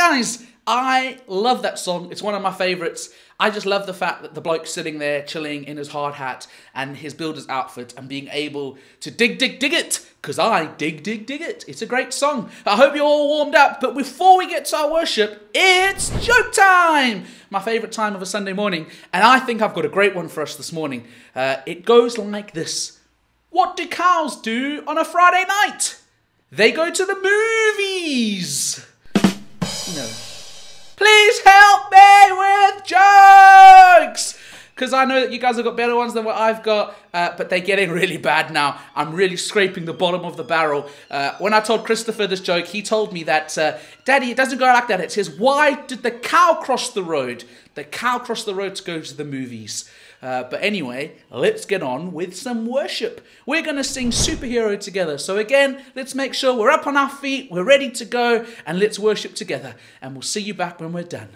guys, I love that song. It's one of my favorites. I just love the fact that the bloke's sitting there chilling in his hard hat and his builder's outfit and being able to dig, dig, dig it. Because I dig, dig, dig it. It's a great song. I hope you're all warmed up. But before we get to our worship, it's joke time. My favorite time of a Sunday morning. And I think I've got a great one for us this morning. Uh, it goes like this What do cows do on a Friday night? They go to the movies. Please help me! Because I know that you guys have got better ones than what I've got, uh, but they're getting really bad now. I'm really scraping the bottom of the barrel. Uh, when I told Christopher this joke, he told me that, uh, Daddy, it doesn't go like that. It says, Why did the cow cross the road? The cow crossed the road to go to the movies. Uh, but anyway, let's get on with some worship. We're going to sing Superhero together. So, again, let's make sure we're up on our feet, we're ready to go, and let's worship together. And we'll see you back when we're done.